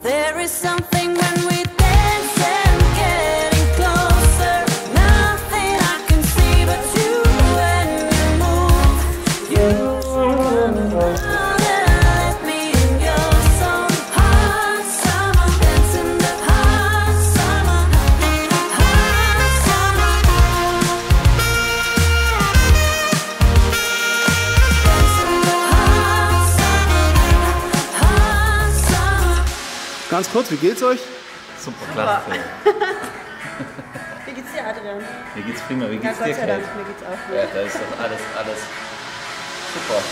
There is something Ganz kurz, wie geht's euch? Super, klasse. Film. Wie geht's dir, Adrian? Mir geht's prima. Wie Ja, geht's Gott dir, sei Dank, mir geht's auch Ja, gut. da ist doch alles, alles super.